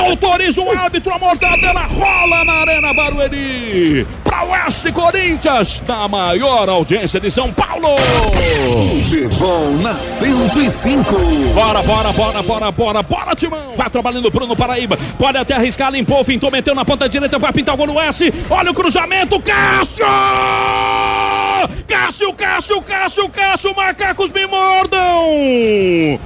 Autoriza o árbitro, a mortadela rola na Arena Barueri. Para Oeste Corinthians, da maior audiência de São Paulo. Futebol na 105. Bora, bora, bora, bora, bora, bora, Timão. Vai trabalhando o Bruno Paraíba. Pode até arriscar, limpou, fintou, meteu na ponta direita, vai pintar o gol no S. Olha o cruzamento, Cássio! Cássio, Cássio, Cássio, Cássio, macacos me mordam!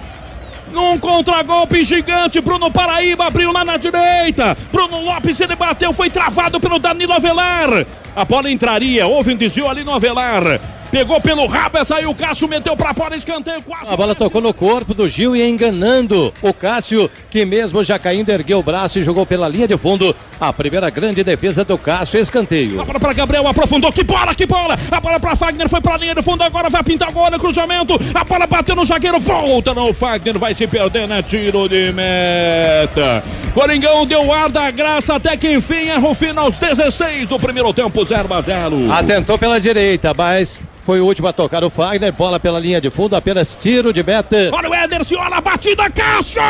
Num contragolpe gigante, Bruno Paraíba abriu lá na direita. Bruno Lopes ele bateu, foi travado pelo Danilo Avelar. A bola entraria, houve um desvio ali no Avelar. Pegou pelo rabo, saiu o Cássio, meteu pra fora, escanteio. Quase a bola tocou no corpo do Gil e enganando o Cássio, que mesmo já caindo, ergueu o braço e jogou pela linha de fundo. A primeira grande defesa do Cássio, escanteio. A bola para Gabriel, aprofundou, que bola, que bola! A bola para Fagner, foi pra linha de fundo, agora vai pintar o gol no cruzamento. A bola bateu no zagueiro, volta no Fagner, vai se perder, né? Tiro de meta. Coringão deu ar da graça até que enfim erra o fim aos 16 do primeiro tempo, 0 a 0. Atentou pela direita, mas foi o último a tocar o Fagner. Bola pela linha de fundo, apenas tiro de meta. Olha o Ederson, olha a batida, Cássio!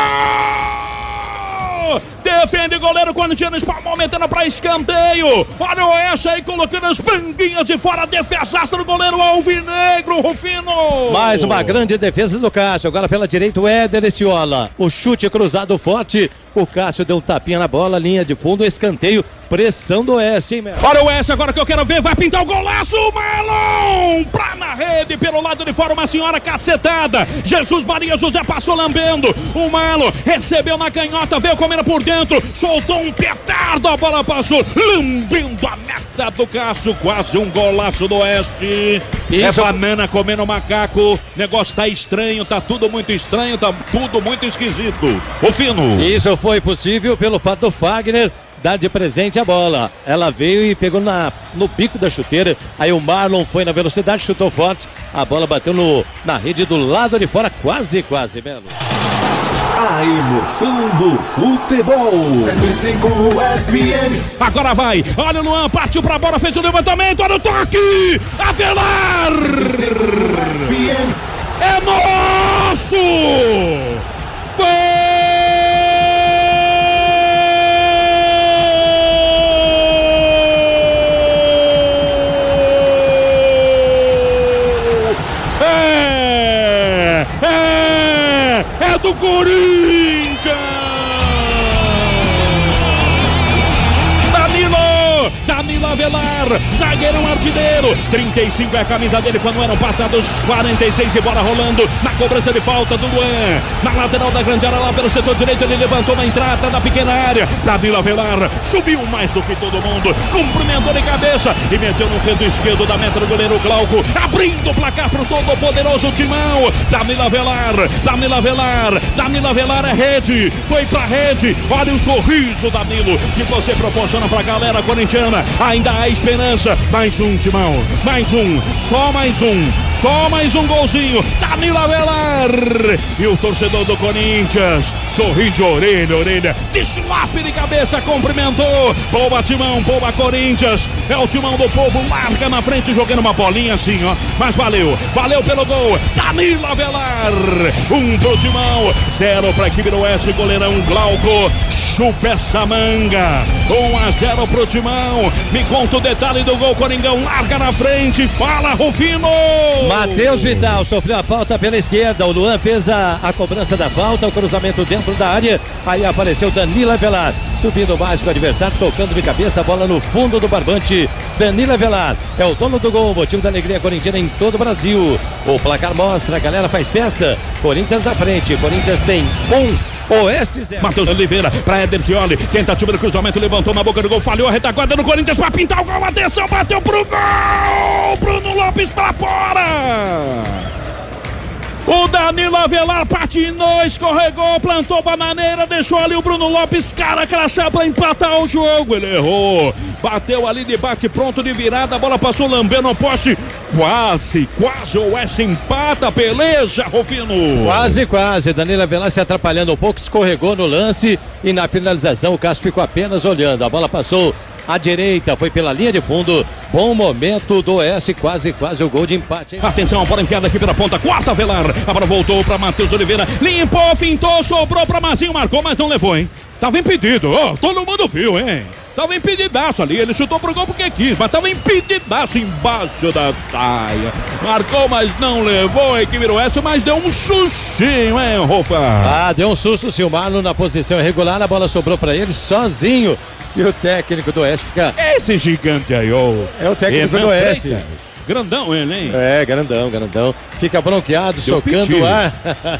Defende o goleiro Corintiano, espalmou metendo para escanteio. Olha o Oeste aí colocando as banguinhas de fora. Defesaça do goleiro Alvinegro, Rufino. Mais uma grande defesa do Cássio. Agora pela direita o Éder Esciola. O chute cruzado forte. O Cássio deu um tapinha na bola, linha de fundo, escanteio. Pressão do Oeste, hein, Melo? Olha o Oeste agora que eu quero ver. Vai pintar o golaço, Melon! Pra na rede, pelo lado de fora, uma senhora cacetada. Jesus Maria José passou lambendo. O Malo recebeu na canhota, veio comendo por dentro, soltou um petardo, a bola passou, lambendo a meta do Cássio, quase um golaço do Oeste. Isso. É banana comendo macaco, negócio tá estranho, tá tudo muito estranho, tá tudo muito esquisito. O Fino. Isso foi possível pelo fato do Fagner dar de presente a bola. Ela veio e pegou na, no bico da chuteira. Aí o Marlon foi na velocidade, chutou forte. A bola bateu no, na rede do lado de fora, quase, quase, Belo. A emoção do futebol. 105 FM. Agora vai. Olha o Luan, partiu pra bola, fez o levantamento. Olha o toque. Avelar. FM. É nosso. Danilo Avelar, zagueirão artilheiro, 35 é a camisa dele quando eram passados 46 e bola rolando na cobrança de falta do Luan, na lateral da grande área lá pelo setor direito, ele levantou na entrada da pequena área, Danilo Avelar subiu mais do que todo mundo, cumprimentou de cabeça e meteu no canto esquerdo da meta do goleiro Glauco, abrindo o placar para o todo poderoso Timão, Danilo Avelar, Danilo Avelar, Danilo Avelar é rede, foi pra rede, olha o sorriso Danilo que você proporciona pra galera corintiana, ainda há esperança, mais um Timão, mais um, só mais um, só mais um golzinho, Danilo Avelar e o torcedor do Corinthians. Sorri de orelha, orelha, de swap de cabeça, cumprimentou, boa Timão, boa Corinthians, é o Timão do povo, larga na frente jogando uma bolinha assim, ó, mas valeu, valeu pelo gol, Danilo Avelar, um pro Timão, zero pra equipe do Oeste, goleirão Glauco, chupa essa manga, 1 a 0 pro Timão, me conta o detalhe do gol, Coringão larga na frente, fala Rufino! Matheus Vital sofreu a falta pela esquerda, o Luan fez a, a cobrança da falta, o cruzamento dentro da área, aí apareceu Danilo Avelar, subindo mais com o adversário, tocando de cabeça, a bola no fundo do barbante, Danilo Avelar é o dono do gol, motivo da alegria corintiana em todo o Brasil, o placar mostra, a galera faz festa, Corinthians na frente, Corinthians tem um Oeste zero. Matheus Oliveira para Edercioli. Tentativa do cruzamento, levantou na boca do gol, falhou a retaguarda no Corinthians para pintar o gol. Atenção, bateu pro gol! Bruno Lopes para fora! O Danilo Avelar patinou, escorregou, plantou bananeira, deixou ali o Bruno Lopes, cara crachá para empatar o jogo. Ele errou, bateu ali de bate pronto de virada, a bola passou lambendo o poste. Quase, quase o Oeste empata, beleza, Rufino. Quase, quase. Danilo Avelar se atrapalhando um pouco, escorregou no lance e na finalização o Cássio ficou apenas olhando. A bola passou à direita, foi pela linha de fundo. Bom momento do Oeste, quase, quase o gol de empate. Hein? Atenção, bola enfiada aqui pela ponta, quarta Velar. A bola voltou para Matheus Oliveira, limpou, fintou, sobrou para Mazinho, marcou, mas não levou, hein? Tava impedido, oh, todo mundo viu, hein? Tava impedidaço ali, ele chutou pro gol porque quis, mas tava impedidaço embaixo da saia. Marcou, mas não levou a equipe do Oeste, mas deu um sustinho, hein, Rofa? Ah, deu um susto, Silmano na posição irregular, a bola sobrou para ele sozinho. E o técnico do Oeste fica. Esse gigante aí, ó. É o técnico do Oeste. Freitas. Grandão ele, hein? É, grandão, grandão. Fica bronqueado, Deu socando o ar.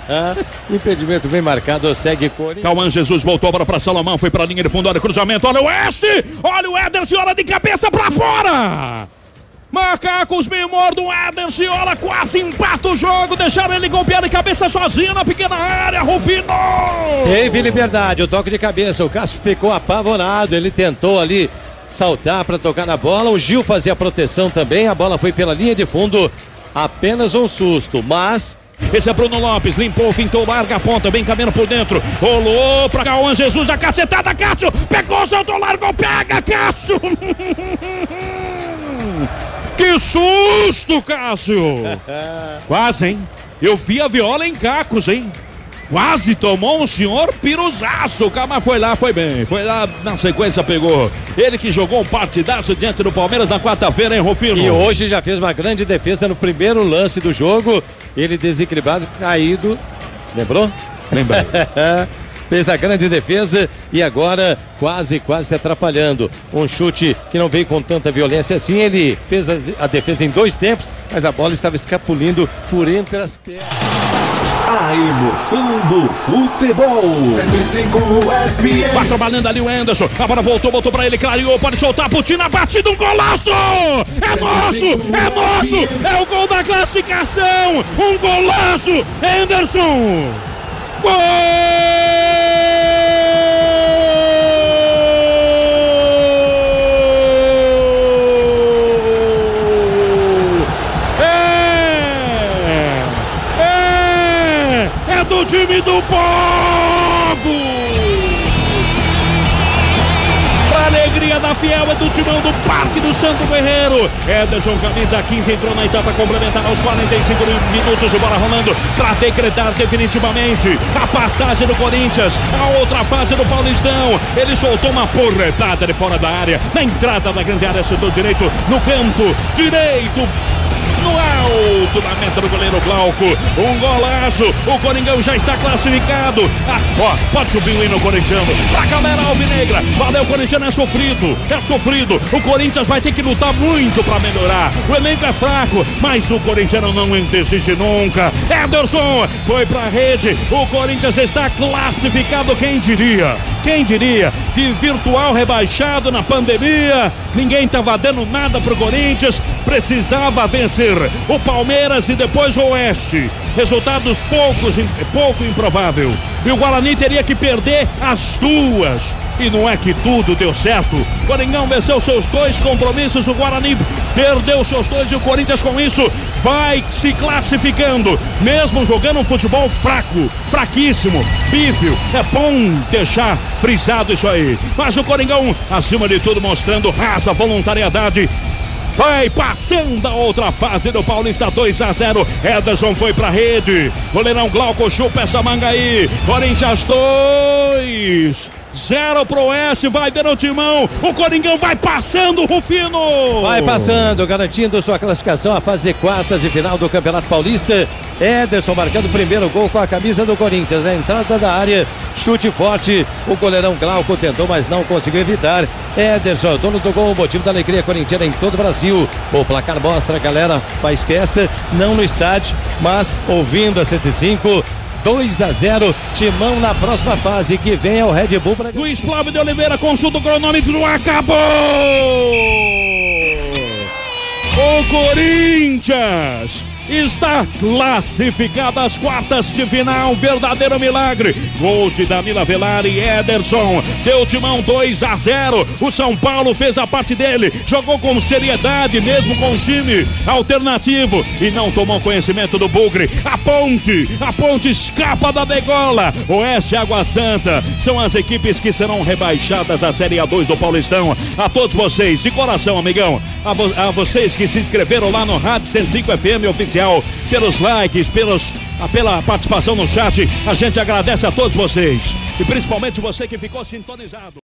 Impedimento bem marcado, segue Corinthians. Cauã Jesus voltou para pra Salomão, foi para a linha de fundo, olha o cruzamento, olha o Oeste! Olha o Ederson, olha de cabeça para fora! Macacos me mordam, Ederson, olha, quase empata o jogo, deixaram ele golpear de cabeça sozinho na pequena área, Rufino! Teve liberdade, o toque de cabeça. O Cássio ficou apavorado. Ele tentou ali saltar para tocar na bola. O Gil fazia a proteção também. A bola foi pela linha de fundo. Apenas um susto, mas. Esse é Bruno Lopes, limpou, fintou, larga a ponta, bem caminhando por dentro. Rolou para Cauã Jesus, a cacetada, Cássio. Pegou, soltou, largou, pega, Cássio. Que susto, Cássio. Quase, hein? Eu vi a viola em cacos, hein? Quase tomou um senhor piruzaço. Mas foi lá, foi bem. Foi lá, na sequência pegou. Ele que jogou um partidaço diante do Palmeiras na quarta-feira, hein, Rufino? E hoje já fez uma grande defesa no primeiro lance do jogo. Ele desequilibrado, caído. Lembrou? Lembrei. Fez a grande defesa e agora quase, quase se atrapalhando. Um chute que não veio com tanta violência assim. Ele fez a defesa em dois tempos, mas a bola estava escapulindo por entre as pernas. Emoção do futebol. 105 FM. Vai trabalhando ali o Anderson. A bola voltou, voltou pra ele, clareou, pode soltar. Putina, batida, um golaço! É nosso! É nosso! É o gol da classificação! Um golaço! Anderson! Gol! É! É! É do time do povo! Alegria da fiel é do timão do Parque do Santo Guerreiro. Ederson, camisa 15, entrou na etapa complementar aos 45 minutos de bola rolando para decretar definitivamente a passagem do Corinthians, a outra fase do Paulistão. Ele soltou uma porretada de fora da área, na entrada da grande área, setor direito, no canto direito no alto da meta do goleiro Glauco. Um golaço. O Coringão já está classificado. Ah, ó, pode subir o hino corintiano. Pra galera alvinegra. Valeu, corintiano é sofrido. É sofrido. O Corinthians vai ter que lutar muito pra melhorar. O elenco é fraco, mas o corintiano não desiste nunca. Ederson foi pra rede. O Corinthians está classificado. Quem diria? Quem diria? De virtual rebaixado na pandemia. Ninguém estava dando nada pro Corinthians. Precisava vencer o Palmeiras e depois o Oeste. Resultados poucos, pouco improvável. E o Guarani teria que perder as duas. E não é que tudo deu certo. O Coringão venceu seus dois compromissos. O Guarani perdeu seus dois e o Corinthians com isso vai se classificando. Mesmo jogando um futebol fraco, fraquíssimo, pífio. É bom deixar frisado isso aí. Mas o Coringão, acima de tudo, mostrando raça, voluntariedade Vai passando a outra fase do Paulista 2 a 0. Ederson foi pra rede. Goleirão Glauco chupa essa manga aí. Corinthians 2. Zero pro Oeste, vai dando o timão. O Coringão vai passando, Rufino. Vai passando, garantindo sua classificação à fase quartas de final do Campeonato Paulista. Ederson marcando o primeiro gol com a camisa do Corinthians. Na entrada da área, chute forte. O goleirão Glauco tentou, mas não conseguiu evitar. Ederson, dono do gol, motivo da alegria corintiana em todo o Brasil. O placar mostra, a galera faz festa, não no estádio, mas ouvindo a 105. 2 a 0, Timão na próxima fase que vem é o Red Bull Bragantino. Luiz Flávio de Oliveira, consulta o cronômetro, acabou! O Corinthians está classificada às quartas de final. Verdadeiro milagre. Gol de Danila Velar e Ederson. Deu timão 2 a 0. O São Paulo fez a parte dele. Jogou com seriedade, mesmo com time alternativo. E não tomou conhecimento do Bugre. A ponte, a ponte escapa da degola. Oeste Água Santa são as equipes que serão rebaixadas à Série A2 do Paulistão. A todos vocês, de coração, amigão. A, vo a vocês que se inscreveram lá no Rádio 105 FM oficial, pelos likes, pelos, pela participação no chat. A gente agradece a todos vocês. E principalmente você que ficou sintonizado.